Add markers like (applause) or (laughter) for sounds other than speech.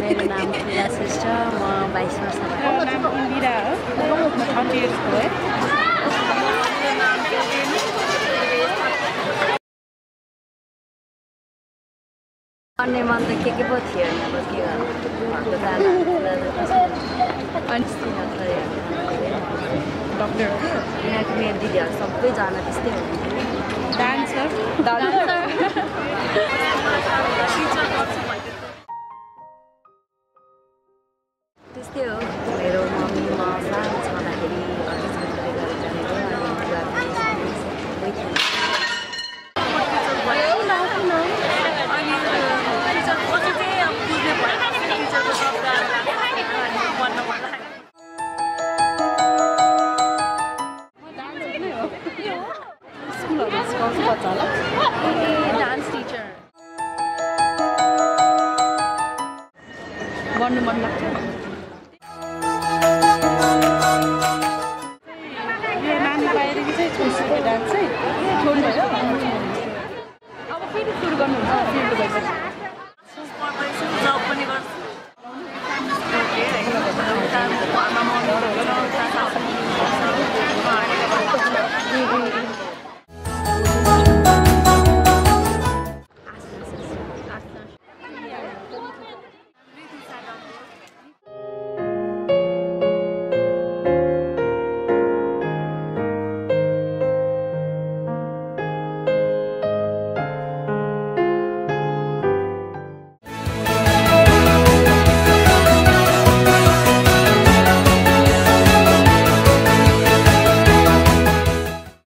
मेरो नाम पूजा श्रेष्ठ म बाइस वर्ष इन्दिरा हो। थर्टी इयर्सको है। पढ्ने मन त के के पो थियो अब के डक्टर यहाँको मेरो दिदीहरू सबैजना त्यस्तै हुनुहुन्थ्यो डान्सर। (laughs) (laughs) त्यस्तै हो मेरो मम्मी म सानो छँदाखेरि डान्स टिचर गर्नु मन लाग्छ フィールドいます。